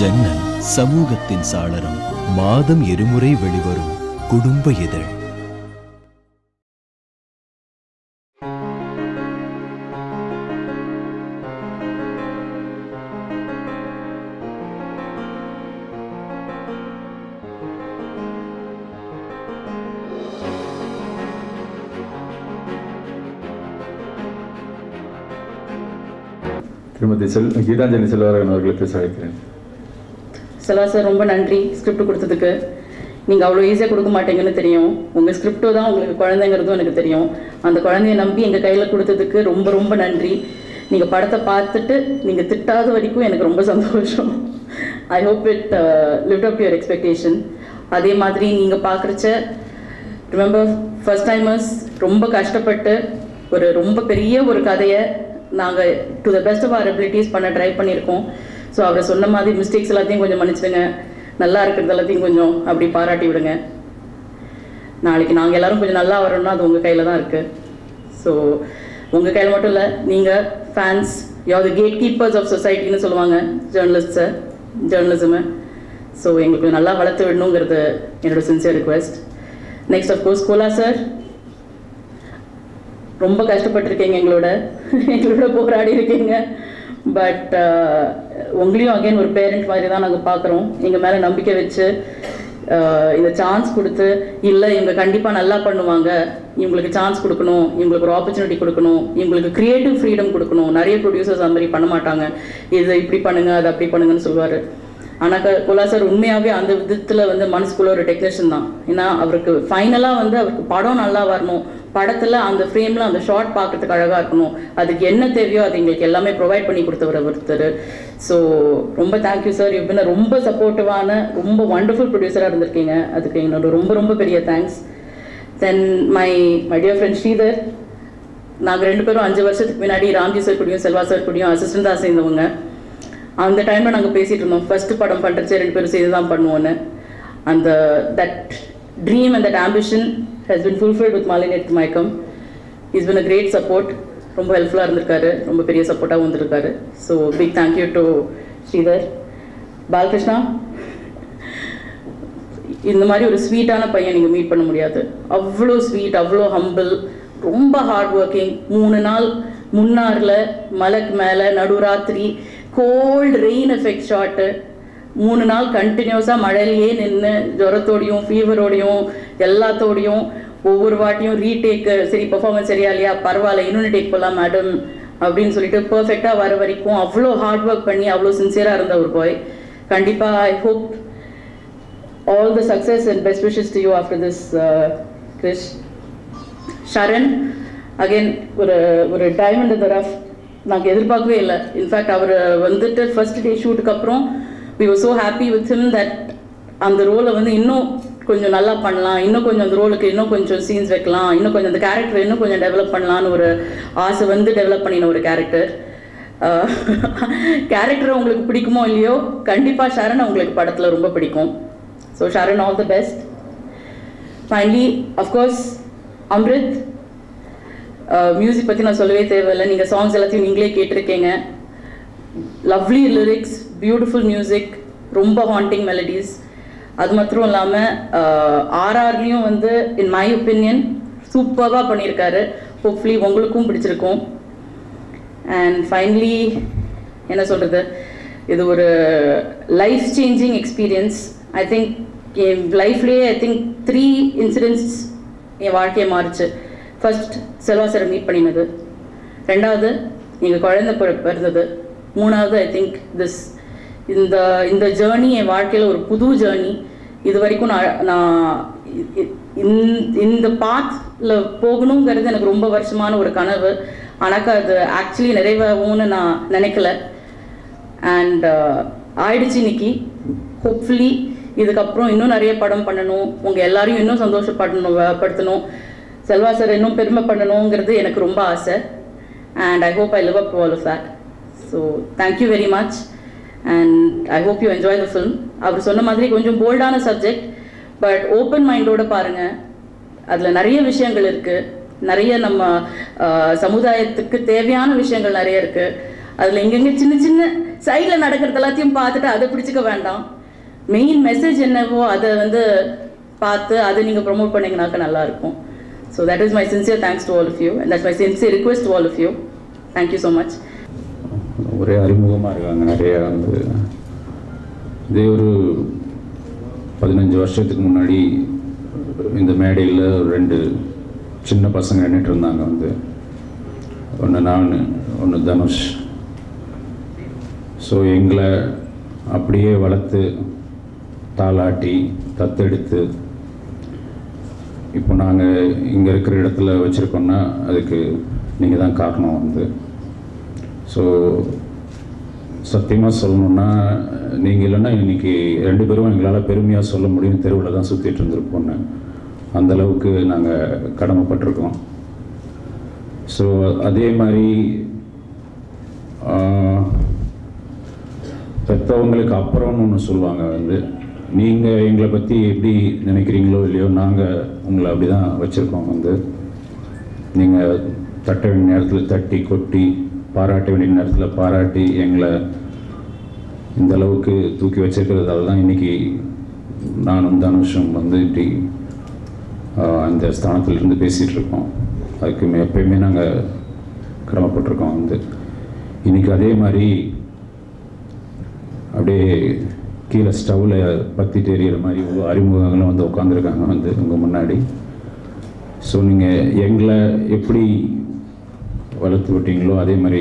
ஜன்னல் சமூகத்தின் சாளரம் மாதம் இருமுறை வெளிவரும் குடும்ப இதழ். திருமதி செல் கீதாஞ்சலி செல்வராகவன் அவர்களை பேச அழைக்கிறேன். செல்வா சார் ரொம்ப நன்றி ஸ்கிரிப்ட் கொடுத்ததுக்கு. நீங்கள் அவ்வளோ ஈஸியாக கொடுக்க மாட்டீங்கன்னு தெரியும். உங்கள் ஸ்கிரிப்டோ தான் உங்களுக்கு குழந்தைங்கிறதும் எனக்கு தெரியும். அந்த குழந்தைய நம்பி எங்கள் கையில் கொடுத்ததுக்கு ரொம்ப ரொம்ப நன்றி. நீங்கள் படத்தை பார்த்துட்டு நீங்கள் திட்டாத வரைக்கும் எனக்கு ரொம்ப சந்தோஷம். I hope it live up your expectation அதே மாதிரி நீங்கள் பார்க்குறச்ச ரிமெம்பர் ஃபர்ஸ்ட் டைமர்ஸ் ரொம்ப கஷ்டப்பட்டு ஒரு ரொம்ப பெரிய ஒரு கதையை நாங்கள் to the best of our abilities பண்ண ட்ரை பண்ணியிருக்கோம். ஸோ அவரை சொன்ன மாதிரி மிஸ்டேக்ஸ் எல்லாத்தையும் கொஞ்சம் மன்னிச்சிடுங்க. நல்லா இருக்கிறது எல்லாத்தையும் கொஞ்சம் அப்படி பாராட்டி விடுங்க. நாளைக்கு நாங்கள் எல்லாரும் கொஞ்சம் நல்லா வரணும்னா அது உங்கள் கையில் தான் இருக்குது ஸோ உங்கள் கையில் மட்டும் இல்லை நீங்கள் ஃபேன்ஸ் யாவது கேட் கீப்பர்ஸ் ஆஃப் சொசைட்டின்னு சொல்லுவாங்க ஜேர்னலிஸ்ட்ஸை ஜேர்னலிசமை ஸோ எங்களுக்கு நல்லா வளர்த்து விடணுங்கிறது என்னோட sincere request next of course Kola sir ரொம்ப கஷ்டப்பட்டிருக்கீங்க எங்களோட எங்களோட போராடி இருக்கீங்க. பட் uh, உங்களையும் அகைன் ஒரு பேரண்ட் மாதிரி தான் நாங்கள் பார்க்குறோம். எங்கள் மேலே நம்பிக்கை வச்சு uh, இந்த சான்ஸ் கொடுத்து இல்லை இவங்க கண்டிப்பாக நல்லா பண்ணுவாங்க. இவங்களுக்கு சான்ஸ் கொடுக்கணும். இவங்களுக்கு ஒரு ஆப்பர்ச்சுனிட்டி கொடுக்கணும். இவங்களுக்கு க்ரியேட்டிவ் ஃப்ரீடம் கொடுக்கணும். நிறைய ப்ரொடியூசர்ஸ் அந்த மாதிரி பண்ண மாட்டாங்க. இதை இப்படி பண்ணுங்க அதை அப்படி பண்ணுங்கன்னு சொல்லுவார். ஆனால் க குலா சார் உண்மையாகவே அந்த விதத்தில் வந்து மனசுக்குள்ள ஒரு டெக்னீஷியன் தான். ஏன்னா அவருக்கு ஃபைனலாக வந்து அவருக்கு படம் நல்லா வரணும். படத்தில் அந்த ஃப்ரேமில் அந்த ஷார்ட் பார்க்கறதுக்கு அழகாக இருக்கணும். அதுக்கு என்ன தேவையோ அது எங்களுக்கு எல்லாமே ப்ரொவைட் பண்ணி கொடுத்தவர் ஒருத்தர். ஸோ ரொம்ப தேங்க்யூ சார் இவன ரொம்ப சப்போர்ட்டிவான ரொம்ப வண்டர்ஃபுல் ப்ரொடியூசராக இருந்திருக்கீங்க. அதுக்கு என்னோட ரொம்ப ரொம்ப பெரிய thanks then my my dear friend Sridhar நாங்கள் ரெண்டு பேரும் அஞ்சு வருஷத்துக்கு முன்னாடி ராம்ஜி சார் கூடயும் செல்வா சார் கூடயும் அசிஸ்டண்டாக சேர்ந்தவங்க. அந்த டைமில் நாங்கள் பேசிகிட்டு இருந்தோம். ஃபஸ்ட்டு படம் பண்ணுறச்சே ரெண்டு பேரும் சேர்ந்து தான் பண்ணுவோன்னு அந்த that dream and that ambition has been fulfilled with மாலினேட் Mayakam. Is been a great support ரொம்ப ஹெல்ப்ஃபுல்லாக இருந்திருக்காரு. ரொம்ப பெரிய சப்போர்ட்டாக வந்திருக்காரு. So big thank you to Sridhar. Balakrishna இந்த மாதிரி ஒரு ஸ்வீட்டான பையன் நீங்கள் மீட் பண்ண முடியாது. அவ்வளோ ஸ்வீட் அவ்வளோ ஹம்பிள் ரொம்ப ஹார்ட் ஒர்க்கிங் மூணு நாள் முன்னாரில் மலைக்கு மேலே நடுராத்திரி கோல்டு ரெயின் எஃபெக்ட் ஷாட்டு மூணு நாள் கண்டினியூஸாக மழையிலேயே நின்று ஜுரத்தோடையும் ஃபீவரோடையும் எல்லாத்தோடையும் ஒவ்வொரு வாட்டியும் ரீடேக்கு சரி பெர்ஃபார்மன்ஸ் சரியா இல்லையா? பரவாயில்ல இன்னொன்று டேக் போகலாம் மேடம் அப்படின்னு சொல்லிட்டு பர்ஃபெக்டாக வர வரைக்கும் அவ்வளோ ஹார்ட் ஒர்க் பண்ணி அவ்வளோ சின்சியராக இருந்த ஒரு பாய் கண்டிப்பாக I hope all the success and best wishes to you after this uh, Sharan again ஒரு ஒரு டைமண்ட் இந்த ரஃப் நாங்கள் எதிர்பார்க்கவே இல்லை. இன்ஃபேக்ட் அவர் வந்துட்டு ஃபர்ஸ்ட் டே ஷூட்டுக்கு அப்புறம் we were so happy with him that அந்த ரோலை வந்து இன்னும் கொஞ்சம் நல்லா பண்ணலாம். இன்னும் கொஞ்சம் அந்த ரோலுக்கு இன்னும் கொஞ்சம் சீன்ஸ் வைக்கலாம். இன்னும் கொஞ்சம் அந்த கேரக்டர் இன்னும் கொஞ்சம் டெவலப் பண்ணலான்னு ஒரு ஆசை வந்து டெவலப் பண்ணின ஒரு கேரக்டர் கேரக்டர் உங்களுக்கு பிடிக்குமோ இல்லையோ கண்டிப்பாக ஷரண் உங்களுக்கு படத்தில் ரொம்ப பிடிக்கும். So Sharan all the best finally of course Amrit music பற்றி நான் சொல்லவே தேவையில்லை. நீங்கள் சாங்ஸ் எல்லாத்தையும் நீங்களே கேட்டிருக்கீங்க. லவ்லி லிரிக்ஸ் பியூட்டிஃபுல் மியூசிக் ரொம்ப ஹாண்டிங் மெலடிஸ் அது மாத்திரம் இல்லாமல் ஆர்ஆர்லேயும் வந்து இன் மை ஒப்பீனியன் சூப்பராக பண்ணியிருக்காரு ஹோப்ஃபுல்லி உங்களுக்கும் பிடிச்சிருக்கும். அண்ட் ஃபைனலி என்ன சொல்கிறது இது ஒரு life changing experience I think என் லைஃப்லேயே ஐ திங்க் த்ரீ இன்சிடென்ட்ஸ் என் வாழ்க்கையை மாறுச்சு. ஃபர்ஸ்ட் செல்வா சார் மீட் பண்ணினது. ரெண்டாவது எங்கள் குழந்தை பிறந்தது. மூணாவது ஐ திங்க் திஸ் இந்த இந்த ஜேர்னி என் வாழ்க்கையில் ஒரு புது ஜேர்னி இது வரைக்கும் நான் நான் இந்த- இந்த பாத்தில் போகணுங்கிறது எனக்கு ரொம்ப வருஷமான ஒரு கனவு. ஆனாக்கா அது ஆக்சுவலி நிறைவாகும்னு நான் நினைக்கல. அண்ட் uh, ஆயிடுச்சு இன்னைக்கு. ஹோப்ஃபுல்லி இதுக்கப்புறம் இன்னும் நிறைய படம் பண்ணணும். உங்கள் எல்லாரையும் இன்னும் சந்தோஷப்படணும் படுத்தணும் செல்வா சார் இன்னும் பெருமை பண்ணணுங்கிறது எனக்கு ரொம்ப ஆசை. And I hope I live up all of that so thank you very much and I hope you enjoy the film அவர் சொன்ன மாதிரி கொஞ்சம் போல்டான சப்ஜெக்ட் பட் ஓப்பன் மைண்டோட பாருங்கள் அதில் நிறைய விஷயங்கள் இருக்குது நிறைய நம்ம சமுதாயத்துக்கு தேவையான விஷயங்கள் நிறைய இருக்குது அதில் எங்கெங்கே சின்ன சின்ன சைடில் நடக்கிறது எல்லாத்தையும் பார்த்துட்டு அதை பிடிச்சிக்க வேண்டாம். மெயின் மெசேஜ் என்னவோ அதை வந்து பார்த்து அதை நீங்கள் ப்ரொமோட் பண்ணிங்கனாக்கா நல்லா இருக்கும். So that is my sincere thanks to all of you and that's my sincere request to all of you thank you so much ஒரே அறிமுகமாக இருக்காங்க நிறையா வந்து. இதே ஒரு பதினஞ்சு வருஷத்துக்கு முன்னாடி இந்த மேடையில் ரெண்டு சின்ன பசங்க நின்றுட்டு இருந்தாங்க வந்து. ஒன்று நான் ஒன்று தனுஷ். ஸோ எங்களை அப்படியே வளர்த்து தாளாட்டி தத்தெடுத்து இப்போ நாங்கள் இங்கே இருக்கிற இடத்துல வச்சுருக்கோன்னா அதுக்கு நீங்கள் தான் காரணம் வந்து. ஸோ சத்தியமாக சொல்லணுன்னா நீங்கள் இல்லைன்னா இன்னைக்கு ரெண்டு பேரும் எங்களால் பெருமையாக சொல்ல முடியும். தெருவில் தான் சுற்றிட்டு இருந்திருப்போன்னு அந்தளவுக்கு நாங்கள் கடமைப்பட்டிருக்கோம். ஸோ அதே மாதிரி பெற்றவங்களுக்கு அப்புறம்னு ஒன்று சொல்லுவாங்க வந்து நீங்கள் எங்களை பற்றி எப்படி நினைக்கிறீங்களோ இல்லையோ நாங்கள் உங்களை அப்படி தான் வச்சுருக்கோம் வந்து. நீங்கள் தட்ட வேண்டிய நேரத்தில் தட்டி கொட்டி பாராட்ட வேண்டிய நேரத்தில் பாராட்டி எங்களை இந்த அளவுக்கு தூக்கி வச்சிருக்கிறதால தான் இன்னைக்கு நானும் தனுஷும் வந்து இப்படி அந்த இந்த இருந்து பேசிகிட்டு இருக்கோம். அதுக்கு எப்பயுமே நாங்கள் கடமைப்பட்டிருக்கோம் வந்து. இன்னைக்கு அதே மாதிரி அப்படியே கீழே ஸ்டவ்வில் பத்திட்டு எறிகிற மாதிரி அறிமுகங்களும் வந்து உட்காந்துருக்காங்க வந்து உங்கள் முன்னாடி. ஸோ நீங்கள் எங்களை எப்படி வளர்த்து விட்டீங்களோ அதே மாதிரி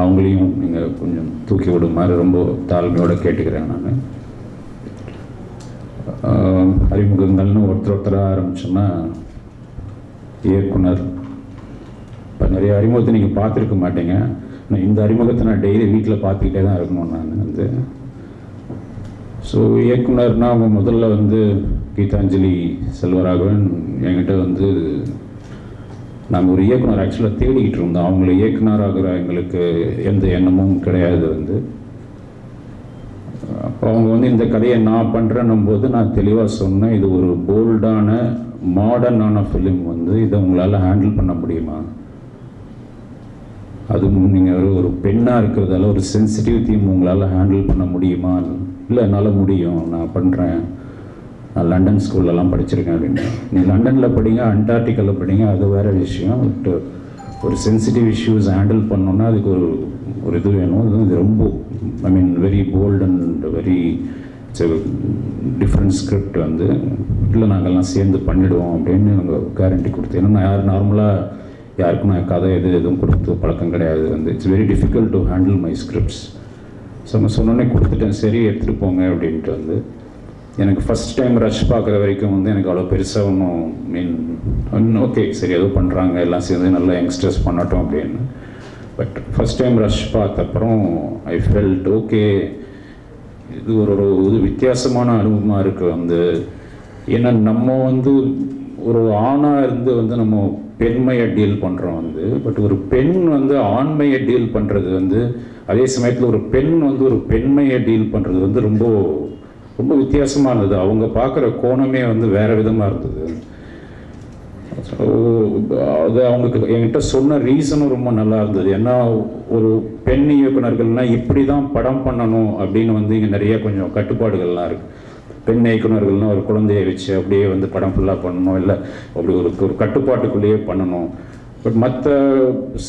அவங்களையும் நீங்கள் கொஞ்சம் தூக்கி விடுமாறு ரொம்ப தாழ்மையோடு கேட்டுக்கிறேன் நான். அறிமுகங்கள்னு ஒருத்தர் ஒருத்தராக ஆரம்பிச்சோன்னா இயக்குனர். இப்போ நிறைய அறிமுகத்தை நீங்கள் பார்த்துருக்க மாட்டீங்க. ஆனால் இந்த அறிமுகத்தை நான் டெய்லி வீட்டில் பார்த்துக்கிட்டே தான் இருக்கணும் நான் வந்து. ஸோ இயக்குனர்னால் அவங்க முதல்ல வந்து கீதாஞ்சலி செல்வராகவன் என்கிட்ட வந்து நாங்கள் ஒரு இயக்குனர் ஆக்சுவலாக தேடிக்கிட்டு இருந்தோம். அவங்கள இயக்குனராகிற எங்களுக்கு எந்த எண்ணமும் கிடையாது வந்து. அப்போ அவங்க வந்து இந்த கதையை நான் பண்ணுறேன்னும் போது நான் தெளிவாக சொன்னேன் இது ஒரு போல்டான மாடர்னான ஃபிலிம் வந்து இதை உங்களால் ஹேண்டில் பண்ண முடியுமா? அதுவும் நீங்கள் ஒரு பெண்ணாக இருக்கிறதால ஒரு சென்சிட்டிவ் தீம் உங்களால் ஹேண்டில் பண்ண முடியுமா இல்லை என்னால் முடியும் நான் பண்ணுறேன் நான் லண்டன் ஸ்கூல்லலாம் படிச்சிருக்கேன் அப்படின்னு. நீ லண்டனில் படிங்க அண்டார்டிகாவில் படிங்க அது வேறு விஷயம். பட் ஒரு சென்சிட்டிவ் இஷ்யூஸ் ஹேண்டில் பண்ணோன்னா அதுக்கு ஒரு ஒரு இது வேணும். இது இது ரொம்ப I mean very bold and very different script வந்து. இல்லை நாங்கள்லாம் சேர்ந்து பண்ணிடுவோம் அப்படின்னு நாங்கள் கேரண்டி கொடுத்து ஏன்னா நான் யார் நார்மலாக யாருக்கும் நான் கதை எது எதுவும் கொடுத்து பழக்கம் கிடையாது வந்து. It's very difficult to handle my scripts so நான் சொன்னோன்னே கொடுத்துட்டேன். சரி எடுத்துகிட்டு போங்க அப்படின்ட்டு வந்து. எனக்கு ஃபஸ்ட் டைம் ரஷ் பார்க்குற வரைக்கும் வந்து எனக்கு அவ்வளோ பெருசாக ஒன்றும் மீன் ஓகே சரி ஏதோ பண்ணுறாங்க எல்லாம் சேர்ந்து நல்லா யங்ஸ்டர்ஸ் பண்ணட்டும் அப்படின்னு. பட் ஃபஸ்ட் டைம் ரஷ் பார்த்த அப்புறம் ஐ ஃபெல்ட் ஓகே இது ஒரு ஒரு இது வித்தியாசமான அனுபவமாக இருக்குது வந்து. ஏன்னா நம்ம வந்து ஒரு ஆணாக இருந்து வந்து நம்ம பெண்மையை டீல் பண்ணுறோம் வந்து. பட் ஒரு பெண் வந்து ஆண்மையை டீல் பண்ணுறது வந்து அதே சமயத்தில் ஒரு பெண் வந்து ஒரு பெண்மையை டீல் பண்ணுறது வந்து ரொம்ப ரொம்ப வித்தியாசமாக இருந்தது அவங்க பார்க்குற கோணமே வந்து வேறு விதமாக இருந்தது. அது அவங்களுக்கு என்கிட்ட சொன்ன ரீசனும் ரொம்ப நல்லா இருந்தது. ஏன்னா ஒரு பெண் இயக்குனர்கள்னால் இப்படி தான் படம் பண்ணணும் அப்படின்னு வந்து இங்கே நிறைய கொஞ்சம் கட்டுப்பாடுகள்லாம் இருக்குது பெண் இயக்குனர்கள்னால் ஒரு குழந்தையை வச்சு அப்படியே வந்து படம் ஃபுல்லாக பண்ணணும். இல்லை அப்படி ஒரு ஒரு கட்டுப்பாட்டுக்குள்ளேயே பண்ணணும். பட் மற்ற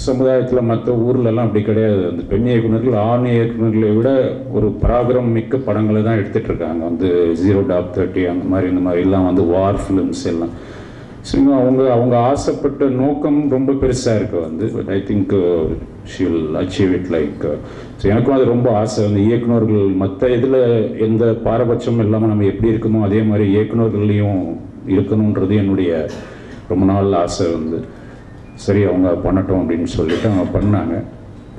சமுதாயத்தில் மற்ற ஊர்லலாம் அப்படி கிடையாது. அந்த பெண் இயக்குனர்கள் ஆண் இயக்குனர்களை விட ஒரு பராக்கிரம் மிக்க படங்களை தான் எடுத்துகிட்டு இருக்காங்க வந்து ஜீரோ டாப் தேர்ட்டி அந்த மாதிரி இந்த மாதிரிலாம் வந்து வார் ஃபிலிம்ஸ் எல்லாம். ஸோ அவங்க அவங்க ஆசைப்பட்ட நோக்கம் ரொம்ப பெருசாக இருக்குது வந்து. But I think she will achieve it like so எனக்கும் அது ரொம்ப ஆசை. வந்து இயக்குனர்கள் மற்ற இதில் எந்த பாரபட்சமும் இல்லாமல் நம்ம எப்படி இருக்குமோ அதே மாதிரி இயக்குநர்கள்லையும் இருக்கணுன்றது என்னுடைய ரொம்ப நாள் ஆசை வந்து. சரி அவங்க பண்ணட்டும் அப்படின்னு சொல்லிட்டு அவங்க பண்ணாங்க.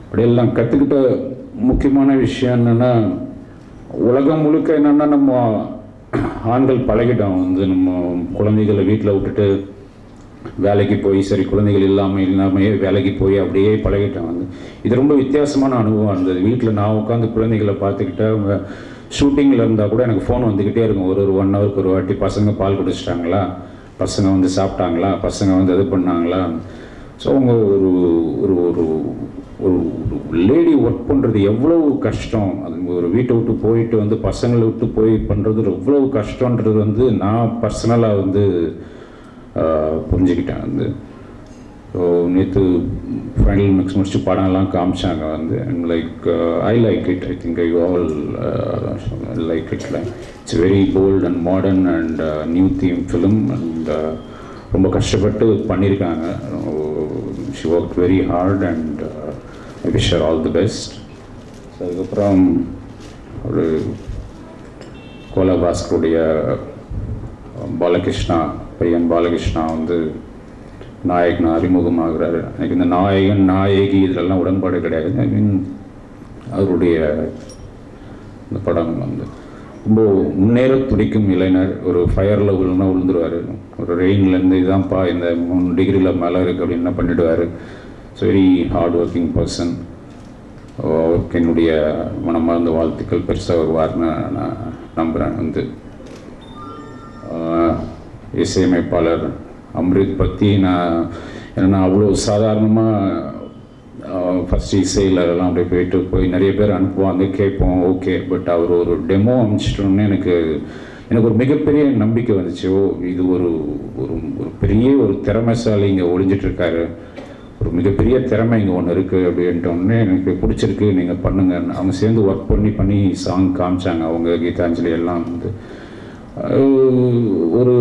அப்படியெல்லாம் கற்றுக்கிட்ட முக்கியமான விஷயம் என்னென்னா உலகம் முழுக்க என்னென்னா நம்ம ஆண்கள் பழகிட்டோம். வந்து நம்ம குழந்தைகளை வீட்டில் விட்டுட்டு வேலைக்கு போய் சரி குழந்தைகள் இல்லாமல் இல்லாமையே வேலைக்கு போய் அப்படியே பழகிட்டோம். வந்து இது ரொம்ப வித்தியாசமான அனுபவம் இருந்தது. வீட்டில் நான் உட்காந்து குழந்தைகளை பார்த்துக்கிட்டா அவங்க ஷூட்டிங்கில் இருந்தால் கூட எனக்கு ஃபோன் வந்துக்கிட்டே இருக்கும். ஒரு ஒரு ஒன் ஹவருக்கு ஒரு வாட்டி பசங்க பால் குடிச்சிட்டாங்களா? பசங்க வந்து சாப்பிட்டாங்களா? பசங்க வந்து இது பண்ணாங்களா? ஸோ அவங்க ஒரு ஒரு ஒரு ஒரு லேடி ஒர்க் பண்ணுறது எவ்வளவு கஷ்டம்? அது ஒரு வீட்டை விட்டு போயிட்டு வந்து பசங்களை விட்டு போய் பண்ணுறது எவ்வளவு கஷ்டன்றது வந்து நான் பர்சனலாக வந்து புரிஞ்சுக்கிட்டேன் வந்து. ஸோ நேற்று ஃபைனல் மிக்ஸ் முடிச்சு படம்லாம் காமிச்சாங்க வந்து. And like I like it I think I all like it like it's very bold and modern and new theme film and ரொம்ப கஷ்டப்பட்டு பண்ணியிருக்காங்க. She work very hard and I wish all the best so அதுக்கப்புறம் ஒரு கோலபாஸ்கருடைய பாலகிருஷ்ணா பையன் பாலகிருஷ்ணா வந்து நாயகன் அறிமுகமாகிறாரு. எனக்கு இந்த நாயகன் நாயகி இதிலெல்லாம் உடன்பாடு கிடையாது. ஐ மீன் அவருடைய இந்த படம் வந்து ரொம்ப முன்னேற துடிக்கும் இளைஞர். ஒரு ஃபயரில் விழுனா விழுந்துருவார். ஒரு ரெயின்லேருந்து இதான்ப்பா இந்த மூணு டிகிரியில் மேலே இருக்குது அப்படின்னு என்ன பண்ணிடுவார்? So very hard working person அவருக்கு என்னுடைய மனமார்ந்த வாழ்த்துக்கள். பெருசாக வருவார்னு நான் நம்புகிறேன் வந்து இசையமைப்பாளர் அம்ரித் பற்றி நான் ஏன்னா அவ்வளோ சாதாரணமாக ஃபஸ்ட் இசையில் அப்படியே போயிட்டு போய் நிறைய பேர் அனுப்புவாங்க கேட்போம் ஓகே பட் அவர் ஒரு டெமோ அனுப்பிச்சிட்டோன்னு எனக்கு எனக்கு ஒரு மிகப்பெரிய நம்பிக்கை வந்துச்சு. ஓ இது ஒரு ஒரு ஒரு பெரிய ஒரு திறமைசாலி இங்கே ஒழிஞ்சிட்ருக்காரு ஒரு மிகப்பெரிய திறமை இங்கே ஒன்று இருக்குது அப்படின்ட்டோடனே எனக்கு பிடிச்சிருக்கு நீங்கள் பண்ணுங்கள் அவங்க சேர்ந்து ஒர்க் பண்ணி பண்ணி சாங் காமிச்சாங்க அவங்க கீதாஞ்சலி எல்லாம் வந்து. ஒரு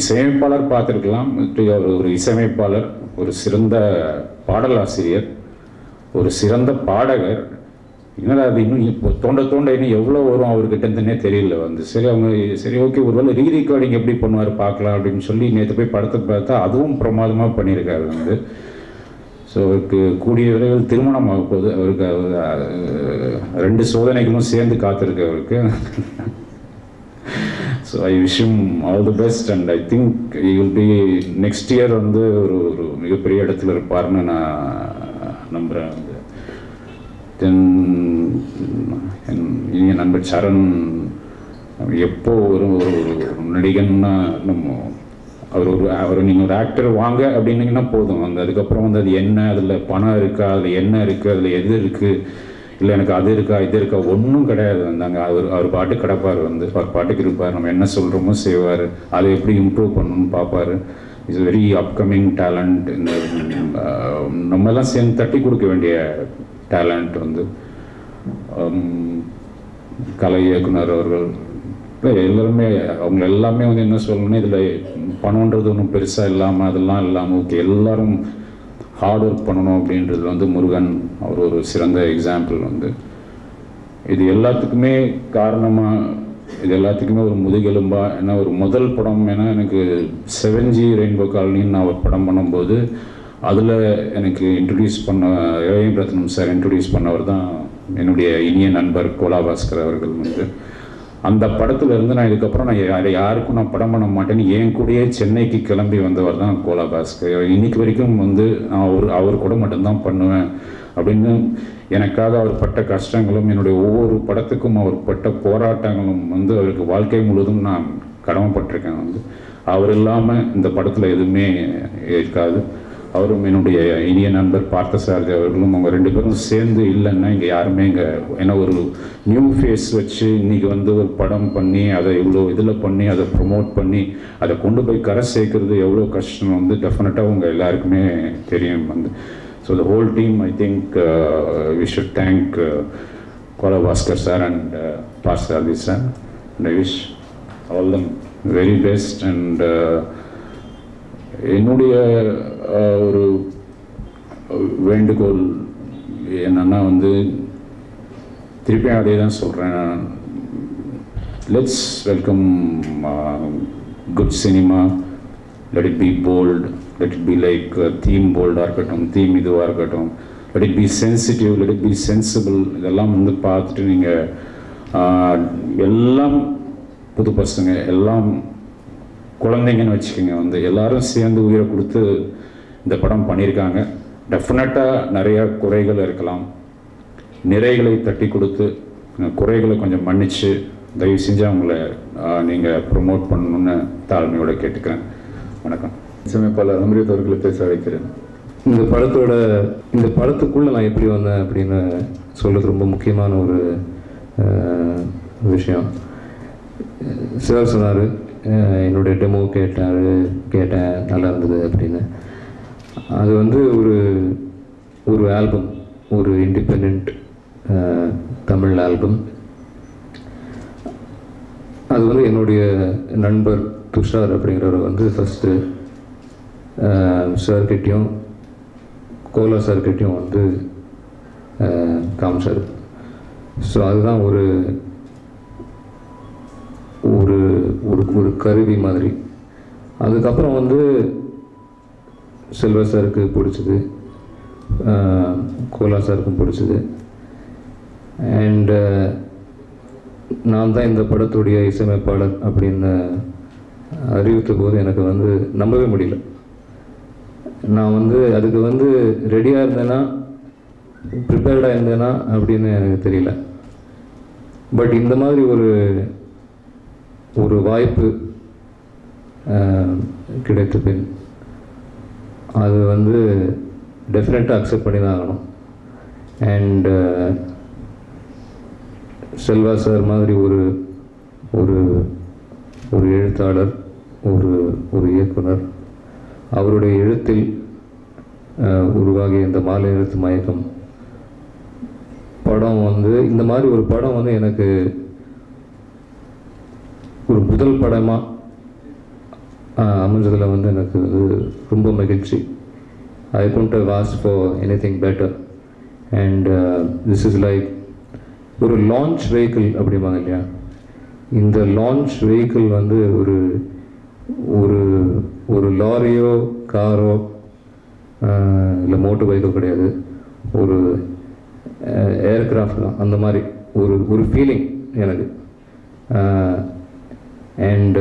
இசையமைப்பாளர் பார்த்துருக்கலாம். அவர் ஒரு இசையமைப்பாளர் ஒரு சிறந்த பாடலாசிரியர். ஒரு சிறந்த பாடகர். என்னடா அது இன்னும் இப்போ தோண்ட தோண்ட இன்னும் எவ்வளோ வரும் அவர்கிட்ட தெரியல வந்து. சரி அவங்க சரி ஓகே ஒருவேளை ரீ ரெக்கார்டிங் எப்படி பண்ணுவார் பார்க்கலாம் அப்படின்னு சொல்லி நேற்று போய் படத்தை பார்த்தா அதுவும் பிரமாதமாக பண்ணியிருக்காரு வந்து. ஸோ அவருக்கு கூடிய விரைவில் திருமணம் ஆக போகுது அவருக்கு ரெண்டு சோதனைகளும் சேர்ந்து காத்திருக்கு அவருக்கு. ஸோ ஐ விஷயம் all the best and I think you will be next year வந்து ஒரு ஒரு மிகப்பெரிய இடத்துல இருப்பார்னு நான் நம்புகிறேன் தென் என் இனிய நண்பர் சரண் எப்போ ஒரு ஒரு ஒரு நடிகன்னா நம்ம அவர் ஒரு அவர் நீங்கள் ஒரு ஆக்டர் வாங்க அப்படின்னீங்கன்னா போதும். அந்த அதுக்கப்புறம் வந்து அது என்ன அதில் பணம் இருக்கா அதில் என்ன இருக்குது அதில் எது இருக்குது இல்லை எனக்கு அது இருக்கா இது இருக்கா ஒன்றும் கிடையாது. வந்து அங்கே அவர் அவர் பாட்டு கிடப்பார் வந்து. அவர் பாட்டுக்கு இருப்பார். நம்ம என்ன சொல்கிறோமோ செய்வார். அதை எப்படி இம்ப்ரூவ் பண்ணணும்னு பார்ப்பார். இஸ் வெரி அப்கமிங் டேலண்ட் இந்த நம்மெல்லாம் நம்ம எல்லாம் சேர்ந்து தட்டி கொடுக்க வேண்டிய டேலண்ட் வந்து um, கலை இயக்குனர் அவர்கள். இல்லை எல்லாருமே அவங்க எல்லாமே வந்து என்ன சொல்லணும்னா இதில் பணம்ன்றது ஒன்றும் பெருசாக இல்லாமல் அதெல்லாம் இல்லாமல் ஓகே எல்லாரும் ஹார்ட் ஒர்க் பண்ணணும் அப்படின்றது வந்து முருகன் அவர் ஒரு சிறந்த எக்ஸாம்பிள் வந்து. இது எல்லாத்துக்குமே காரணமாக இது எல்லாத்துக்குமே ஒரு முதுகெலும்பா ஏன்னா ஒரு முதல் படம் ஏன்னா எனக்கு செவன் ஜி ரெயின்போ காலனின்னு நான் ஒரு படம் பண்ணும்போது அதில் எனக்கு இன்ட்ரடியூஸ் பண்ண ஏஎம் ரத்னம் சார் இன்ட்ரடியூஸ் பண்ணவர் தான் என்னுடைய இனிய நண்பர் கோலா பாஸ்கர் அவர்கள் வந்து. அந்த படத்துல இருந்து நான் இதுக்கப்புறம் நான் யார் யாருக்கும் நான் படம் பண்ண மாட்டேன்னு என் கூடயே சென்னைக்கு கிளம்பி வந்தவர் தான் கோலா பாஸ்கர் இன்னைக்கு வரைக்கும் வந்து நான் அவர் அவர் கூட மட்டும்தான் பண்ணுவேன். அப்படின்னு எனக்காக அவர் பட்ட கஷ்டங்களும் என்னுடைய ஒவ்வொரு படத்துக்கும் அவர் பட்ட போராட்டங்களும் வந்து அவருக்கு வாழ்க்கை முழுவதும் நான் கடமைப்பட்டிருக்கேன் வந்து. அவர் இல்லாமல் இந்த படத்தில் எதுவுமே இருக்காது. அவரும் என்னுடைய இனிய நண்பர் பார்த்தசாரதி அவர்களும் அவங்க ரெண்டு பேரும் சேர்ந்து இல்லைன்னா இங்கே யாருமே இங்கே ஏன்னா ஒரு நியூ ஃபேஸ் வச்சு இன்றைக்கி வந்து ஒரு படம் பண்ணி அதை இவ்வளோ இதில் பண்ணி அதை ப்ரொமோட் பண்ணி அதை கொண்டு போய் கரை சேர்க்கறது எவ்வளோ கஷ்டம் வந்து டெஃபினட்டாக உங்கள் எல்லாருக்குமே தெரியும் வந்து. So the whole team I think we should thank Kola Bhaskar sir and Parthasarathy sir and I wish all them very best and என்னுடைய ஒரு வேண்டுகோள் என்னன்னா வந்து திருப்பி அதே தான் சொல்கிறேன் let's welcome good cinema let it be bold let it be like theme போல்டாக இருக்கட்டும் தீம் இதுவாக இருக்கட்டும் let it be sensitive let it be sensible இதெல்லாம் வந்து பார்த்துட்டு நீங்கள் எல்லாம் புது பசங்க எல்லாம் குழந்தைங்கன்னு வச்சுக்கோங்க. வந்து எல்லாரும் சேர்ந்து உயிரை கொடுத்து இந்த படம் பண்ணியிருக்காங்க. டெஃபினட்டாக நிறைய குறைகள் இருக்கலாம். நிறைகளை தட்டி கொடுத்து குறைகளை கொஞ்சம் மன்னித்து தயவு செஞ்சு அவங்கள நீங்கள் ப்ரொமோட் பண்ணணுன்னு தாழ்மையோட கேட்டுக்கிறேன். வணக்கம். இசையமைப்பாளர் அமிர்த் அவர்களை பேச அழைக்கிறேன் இந்த படத்தோட இந்த படத்துக்குள்ளே நான் எப்படி வந்தேன் அப்படின்னு சொல்கிறது ரொம்ப முக்கியமான ஒரு விஷயம். சிவர் சொன்னார் என்னுடைய டெமோ கேட்டார் கேட்டேன் நல்லா இருந்தது அப்படின்னு. அது வந்து ஒரு ஒரு ஆல்பம் ஒரு இண்டிபெண்ட் தமிழ் ஆல்பம் அது வந்து என்னுடைய நண்பர் துஷார் அப்படிங்கிறவர் வந்து ஃபஸ்ட்டு சார்கிட்டையும் கோலா சார்கிட்டையும் வந்து காமிச்சார். ஸோ அதுதான் ஒரு ஒரு ஒரு ஒரு கருவி மாதிரி. அதுக்கப்புறம் வந்து செல்வா சாருக்கு பிடிச்சது. கோலா சாருக்கும் பிடிச்சது. அண்டு நான் தான் இந்த படத்துடைய இசையமைப்பாளர் அப்படின்னு அறிவித்த போது எனக்கு வந்து நம்பவே முடியல. நான் வந்து அதுக்கு வந்து ரெடியாக இருந்தேன்னா ப்ரிப்பேர்டாக இருந்தேனா அப்படின்னு எனக்கு தெரியல. பட் இந்த மாதிரி ஒரு ஒரு வாய்ப்பு கிடைத்த பின் அது வந்து டெஃபினட்டாக அக்செப்ட் பண்ணி தான் ஆகணும். அண்ட் செல்வா சார் மாதிரி ஒரு ஒரு ஒரு எழுத்தாளர் ஒரு ஒரு இயக்குனர் அவருடைய எழுத்தில் உருவாகிய இந்த மாலை எழுத்து மயக்கம். படம் வந்து இந்த மாதிரி ஒரு படம் வந்து எனக்கு ஒரு முதல் படமாக அமைஞ்சதில் வந்து எனக்கு ரொம்ப மகிழ்ச்சி. I couldn't was for anything better and this is like ஒரு லான்ச் வெஹிக்கிள் அப்படிம்பாங்க இல்லையா? இந்த லான்ச் வெஹிக்கிள் வந்து ஒரு ஒரு ஒரு லாரியோ காரோ இல்லை மோட்டர் பைக்கோ கிடையாது. ஒரு ஏர்கிராஃப்ட் தான். அந்த மாதிரி ஒரு ஒரு ஃபீலிங் எனக்கு. And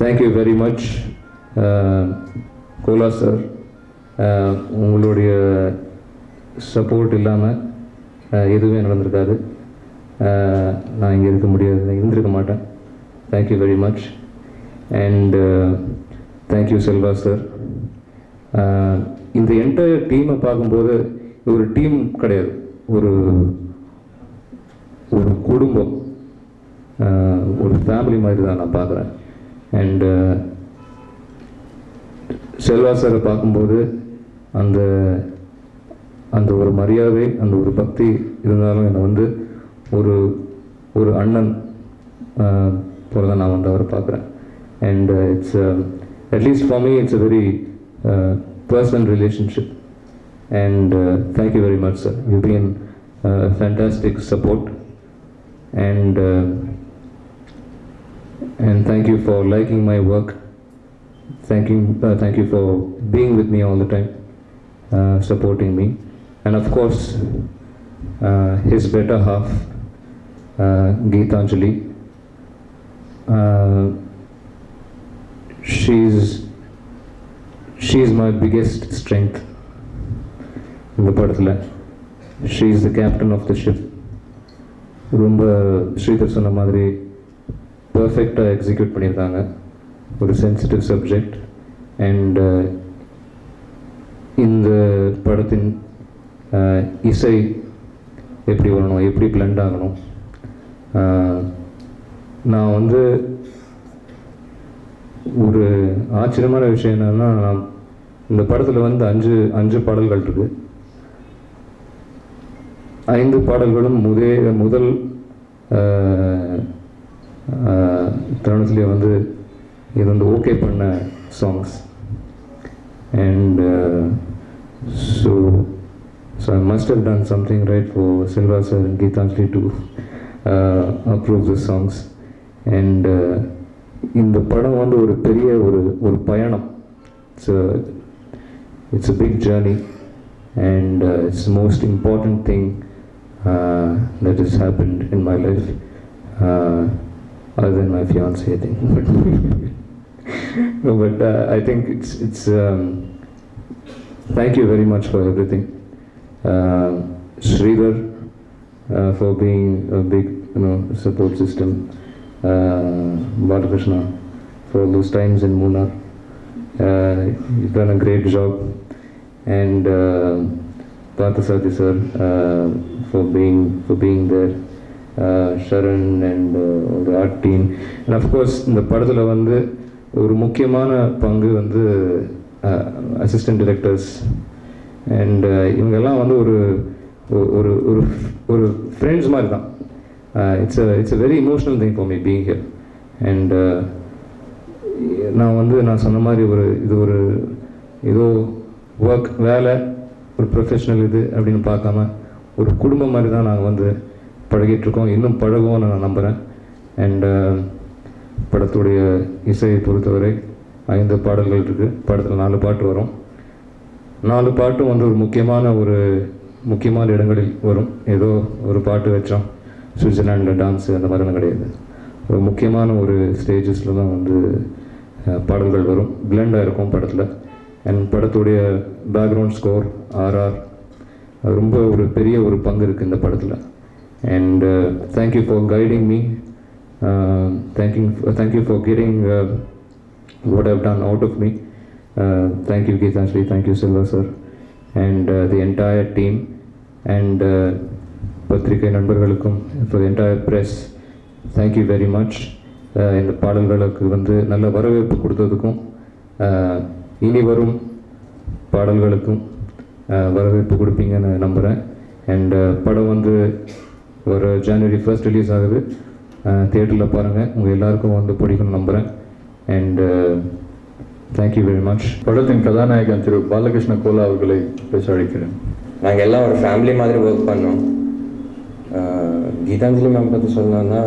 thank you very much Kola sir உங்களுடைய சப்போர்ட் இல்லாமல் எதுவுமே நடந்திருக்காது. நான் இங்கே இருக்க முடியாது. இருந்திருக்க மாட்டேன். Thank you very much and thank you Selva sir இந்த என்டையர் டீமை பார்க்கும்போது ஒரு டீம் கிடையாது. ஒரு ஒரு குடும்பம். Uh, ஒரு ஃபேமிலி மாதிரி தான் நான் பார்க்குறேன். அண்டு செல்வா சாரை பார்க்கும்போது அந்த அந்த ஒரு மரியாதை அந்த ஒரு பக்தி இருந்தாலும் என்னை வந்து ஒரு ஒரு அண்ணன் uh, போல தான் நான் வந்து அவரை பார்க்குறேன். And it's uh, at least for me, it's a very uh, personal relationship. And uh, thank you very much, sir. You've been uh, fantastic support. And uh, and thank you for liking my work. Thank you, uh, thank you for being with me all the time, uh, supporting me. And of course, his better half, Geetanjali. Uh, she's she's my biggest strength இந்த படத்தில். She is the captain of the ship ரொம்ப ஸ்ரீதர் சொன்ன மாதிரி பர்ஃபெக்டாக execute பண்ணியிருக்காங்க ஒரு sensitive subject and இந்த படத்தின் uh, இசை எப்படி வரணும் எப்படி blend ஆகணும் uh, நான் வந்து ஒரு ஆச்சரியமான விஷயம் என்னென்னா இந்த படத்தில் வந்து அஞ்சு அஞ்சு பாடல்கள் இருக்கு. ஐந்து பாடல்களும் முதே முதல் தருணத்துலேயே தருணத்திலே வந்து இது வந்து ஓகே பண்ண songs and so so I must have done something right for Silva sir and Geetanjali to approve the songs and இந்த படம் வந்து ஒரு பெரிய ஒரு ஒரு பயணம் it's it's a big journey and uh, it's the most important thing uh, that has happened in my life uh, other than my fiance I think but, no, but uh, I think it's it's um, thank you very much for everything uh, Sridhar uh, for being a big you know support system uh, Balakrishna for those times in Munnar uh, you've done a great job and uh, Parthasathi sir uh, for being for being there, uh, Sharan and uh, the art team, and of course இந்த படத்தில் வந்து ஒரு முக்கியமான பங்கு வந்து assistant directors and இவங்கெல்லாம் வந்து ஒரு ஒரு- ஒரு ஒரு ஒரு ஃப்ரெண்ட்ஸ் மாதிரி தான் it's it's a very emotional thing for me being here and நான் வந்து நான் சொன்ன மாதிரி ஒரு இது ஒரு ஏதோ ஒர்க் வேலை ஒரு ப்ரொஃபஷனல் இது அப்படின்னு பார்க்காம ஒரு குடும்பம் மாதிரி தான் நாங்கள் வந்து பழகிட்டுருக்கோம் இன்னும் பழகுவோம்னு நான் நம்புகிறேன் அண்ட் uh, படத்துடைய இசையை பொறுத்தவரை ஐந்து பாடல்கள் இருக்குது படத்தில் நாலு பாட்டு வரும். நாலு பாட்டும் வந்து ஒரு முக்கியமான ஒரு முக்கியமான இடங்களில் வரும். ஏதோ ஒரு பாட்டு வச்சோம். சுவிட்சர்லாண்டில் டான்ஸு அந்த மாதிரிலாம் கிடையாது. ஒரு முக்கியமான ஒரு ஸ்டேஜஸில் தான் வந்து பாடல்கள் வரும். பிளெண்டாக இருக்கும் படத்தில். அண்ட் படத்துடைய பேக்ரவுண்ட் ஸ்கோர் ஆர்ஆர் ரொம்ப ஒரு பெரிய ஒரு பங்கு இருக்குது இந்த படத்தில். And thank you for guiding me thank you thank you for getting what have done out of me thank you Geethasri thank you Selva sir and the entire team and பத்திரிகை நண்பர்களுக்கும் press. Thank you very much. Uh, இந்த பாடல்களுக்கு வந்து நல்ல வரவேற்பு கொடுத்ததுக்கும் இனி வரும் பாடல்களுக்கும் வரவேற்பு கொடுப்பீங்கன்னு நம்புகிறேன் அண்ட் படம் வந்து ஒரு ஜனவரி ஃபர்ஸ்ட் ரிலீஸ் ஆகுது. தியேட்டரில் பாருங்கள் உங்கள் எல்லாருக்கும் வந்து பிடிக்கும்னு நம்புகிறேன் அண்ட் தேங்க்யூ வெரி மச் படத்தின் கதாநாயகன் திரு பாலகிருஷ்ண கோலா அவர்களை பேச அழைக்கிறேன். நாங்கள் எல்லாம் ஒரு ஃபேமிலி மாதிரி ஒர்க் பண்ணோம். கீதாஞ்சலி மேம் பற்றி சொல்லணும்னா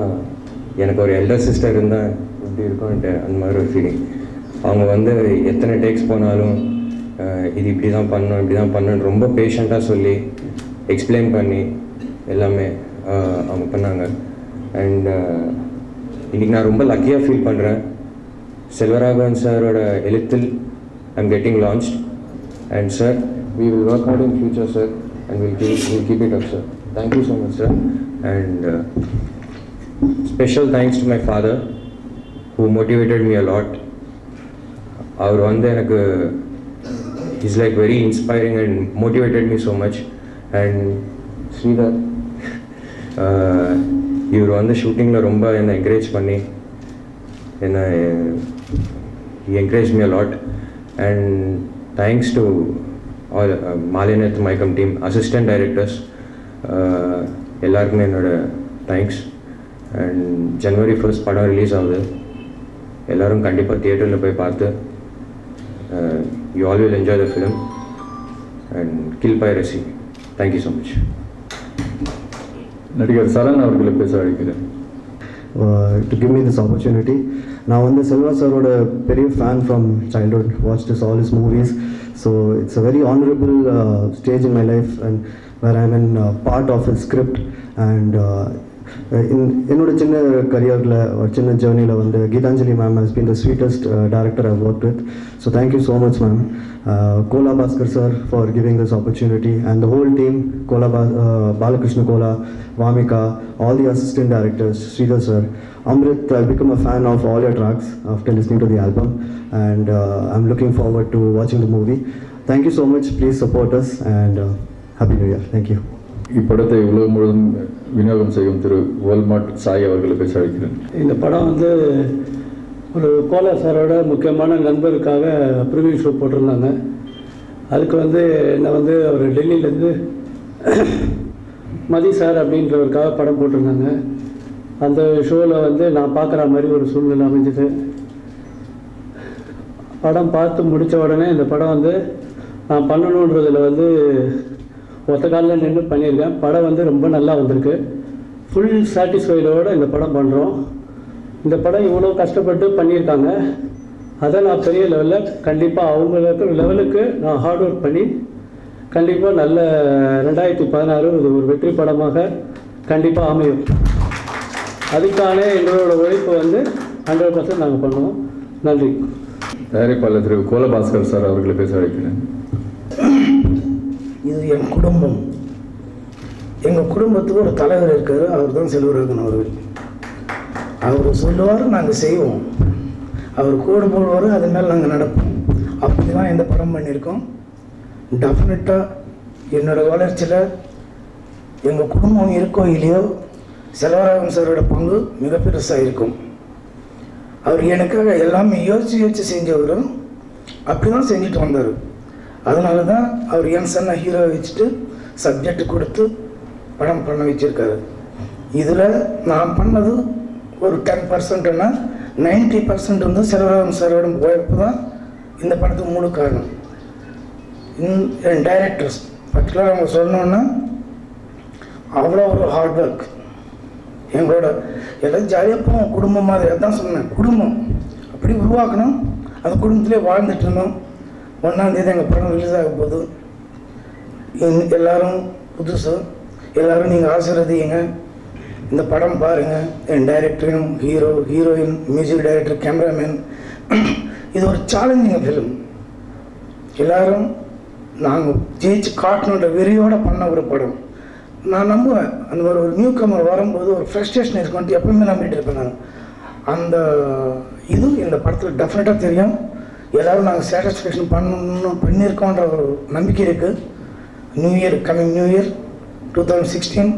எனக்கு ஒரு எல்டர் சிஸ்டர் இருந்தால் எப்படி இருக்கும்ன்ட்டு அந்த மாதிரி ஒரு ஃபீலிங் அவங்க வந்து எத்தனை டேக்ஸ் போனாலும் இது இப்படி தான் பண்ணணும் இப்படி தான் பண்ணணும் ரொம்ப பேஷண்ட்டாக சொல்லி எக்ஸ்பிளைன் பண்ணி எல்லாமே அவங்க பண்ணாங்க. அண்ட் இன்றைக்கி நான் ரொம்ப லக்கியாக ஃபீல் பண்ணுறேன் செல்வராகவன் சாரோட எழுத்தில் I'm getting launch and sir we will work out in future sir and will keep will keep it up sir thank you so much sir. And uh, special thanks to my father who motivated me a lot. அவர் வந்து எனக்கு is like very inspiring and motivated me so much and Sridhar இவர் வந்து ஷூட்டிங்கில் ரொம்ப என்னை encourage பண்ணி என்னை encourage me lot and thanks to all மாலினத் மைக்கம் டீம் அசிஸ்டன்ட் டைரக்டர்ஸ் எல்லாருக்குமே என்னோட தேங்க்ஸ் அண்ட் ஜனவரி ஃபர்ஸ்ட் படம் ரிலீஸ் ஆகுது. எல்லாரும் கண்டிப்பாக தியேட்டரில் போய் பார்த்து you all will enjoy the film and kill piracy thank you so much நடிகர் சரண் அவர்களை பேச அழைக்கிறேன். To give me this opportunity நான் வந்து செல்வா சாரோட பெரிய fan from childhood watch this all is movies so it's a very honourable stage in my life and where I'm in part of is script and என்னோட சின்ன கரியரில் ஒரு சின்ன ஜேர்னியில் வந்து Geetanjali ma'am has been the sweetest director I work with so thank you so much ma'am Kola Bhaskar sir for giving this opportunity and the whole team Kola பா Balakrishna Kola Vamika all the assistant directors Sridhar sir Amrit, I've become a fan of all your tracks after listening to the album, and uh, I'm looking forward to watching the movie. Thank you so much. Please support us, and uh, Happy New Year. Thank you. இப்படத்தை உலகம் முழுவதும் விநியோகம் செய்யும் திரு Walmart Sai அவர்களை பேச அழைக்கிறேன் இந்த படம் வந்து ஒரு கோலா சாரோட முக்கியமான நண்பருக்காக ப்ரிவியூ ஷோ போட்டிருந்தாங்க அதுக்கு வந்து என்னை வந்து அவர் டெல்லியிலேருந்து மதி சார் அப்படின்றவருக்காக படம் போட்டிருந்தாங்க அந்த ஷோவில் வந்து நான் பார்க்குற மாதிரி ஒரு சூழ்நிலை அமைஞ்சது படம் பார்த்து முடித்த உடனே இந்த படம் வந்து நான் பண்ணணுன்றதில் வந்து ஒத்த காலில் நின்று பண்ணியிருக்கேன். படம் வந்து ரொம்ப நல்லா வந்திருக்கு. ஃபுல் சாட்டிஸ்ஃபைடோடு இந்த படம் பண்ணுறோம் இந்த படம் இவ்வளோ கஷ்டப்பட்டு பண்ணியிருக்காங்க. அதை நான் பெரிய லெவலில் கண்டிப்பாக அவங்களுக்கு லெவலுக்கு நான் ஹார்ட் ஒர்க் பண்ணி கண்டிப்பாக நல்ல ரெண்டாயிரத்தி பதினாறு இது ஒரு வெற்றி படமாக கண்டிப்பாக அமையும். அதுக்கான எங்களோட உழைப்பு வந்து ஹண்ட்ரட் பர்சன்ட் நாங்கள் பண்ணுவோம். நன்றி. தயாரிப்பாளர் திரு கோலபாஸ்கர் சார் அவர்களை பேச அழைக்கிறேன். இது என் குடும்பம். எங்கள் குடும்பத்துக்கு ஒரு தலைவர் இருக்கார் அவர் தான் செல்வராகன் அவர்கள் அவர் சொல்லுவார் நாங்கள் செய்வோம். அவர் கூட போடுவார் அது மேலே நாங்கள் நடப்போம். அப்படி தான் இந்த படம் பண்ணியிருக்கோம். டெஃபினட்டாக என்னோடய வளர்ச்சியில் எங்கள் குடும்பம் இருக்கோ இல்லையோ செல்வராகவன் சாரோட பங்கு மிக பெருசாக இருக்கும். அவர் எனக்காக எல்லாமே யோசித்து யோசித்து செஞ்சவரும் அப்படி தான் செஞ்சுட்டு வந்தார். அதனால தான் அவர் என் சன்ன ஹீரோ வச்சுட்டு சப்ஜெக்ட் கொடுத்து படம் பண்ண வச்சுருக்காரு. இதில் நான் பண்ணது ஒரு டென் பர்சன்ட்னா நைன்ட்டி பர்சன்ட் வந்து செல்வராகவன் சாரோட உழைப்பு தான் இந்த படத்துக்கு முழு காரணம். இன் டைரக்டர்ஸ் பர்டிகுலராக அவங்க சொல்லணுன்னா அவ்வளோ ஒரு ஹார்ட் ஒர்க் எங்களோட எல்லாம் ஜாலியாக போவோம். குடும்பம் மாதிரி அதான் சொன்னேன். குடும்பம். அப்படி உருவாக்கணும். அந்த குடும்பத்திலே வாழ்ந்துட்டு இருந்தோம். ஒன்றாந்தேதி எங்கள் படம் ரிலீஸ் ஆக போகுது. என் எல்லாரும் புதுசு. எல்லாரும் நீங்கள் ஆசீர்வதிங்க இந்த படம் பாருங்கள் என் டைரக்டரும் hero heroine music director cameraman இது ஒரு சேலஞ்சிங் ஃபிலிம் எல்லாரும் நாங்கள் ஜெயிச்சு காட்டணுன்ற வெறியோடு பண்ண ஒரு படம். நான் நம்புவேன். அந்த மாதிரி ஒரு நியூ கமர் வரும்போது ஒரு ஃப்ரெஸ்ட்ரேஷன் இருக்குன்ட்டு எப்பவுமே நம்பிட்டு இருப்பேன் நான். அந்த இது இந்த படத்தில் டெஃபினட்டாக தெரியும். எல்லோரும் நாங்கள் சாட்டிஸ்ஃபேக்ஷன் பண்ணணும் பண்ணியிருக்கோன்ற ஒரு நம்பிக்கை இருக்குது new year coming new year two thousand sixteen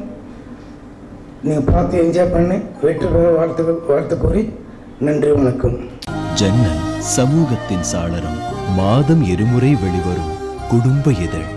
நீங்கள் பார்த்து என்ஜாய் பண்ணி வெற்றி பெற வாழ்த்து வாழ்த்து கூறி நன்றி வணக்கம். ஜன்னல் சமூகத்தின் சாளரம் மாதம் இருமுறை வெளிவரும் குடும்ப இதழ்.